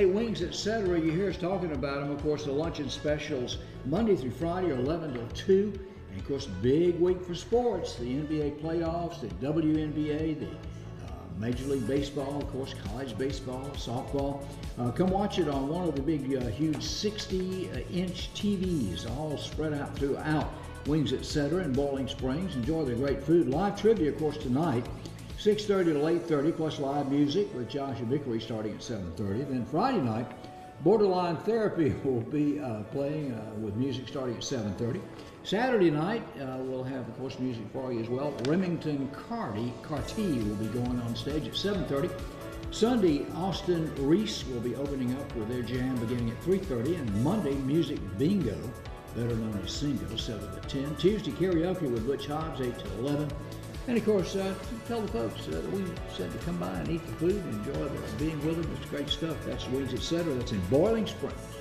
Hey, Wings, etc. You hear us talking about them. Of course, the luncheon specials Monday through Friday are 11 till 2. And of course, big week for sports. The NBA playoffs, the WNBA, the uh, Major League Baseball, of course, college baseball, softball. Uh, come watch it on one of the big, uh, huge 60 inch TVs, all spread out throughout Wings, etc. in Boiling Springs. Enjoy the great food. Live trivia, of course, tonight. 6.30 to 8.30, plus live music with Joshua Vickery starting at 7.30. Then Friday night, Borderline Therapy will be uh, playing uh, with music starting at 7.30. Saturday night, uh, we'll have, of course, music for you as well. Remington Carty, Carty will be going on stage at 7.30. Sunday, Austin Reese will be opening up with their jam beginning at 3.30. And Monday, Music Bingo, better known as Singo, 7 to 10. Tuesday, Karaoke with Butch Hobbs, 8 to 11. And of course, uh, tell the folks uh, that we said to come by and eat the food and enjoy the, being with them. It's great stuff. That's Wings, etc. That's in Boiling Springs.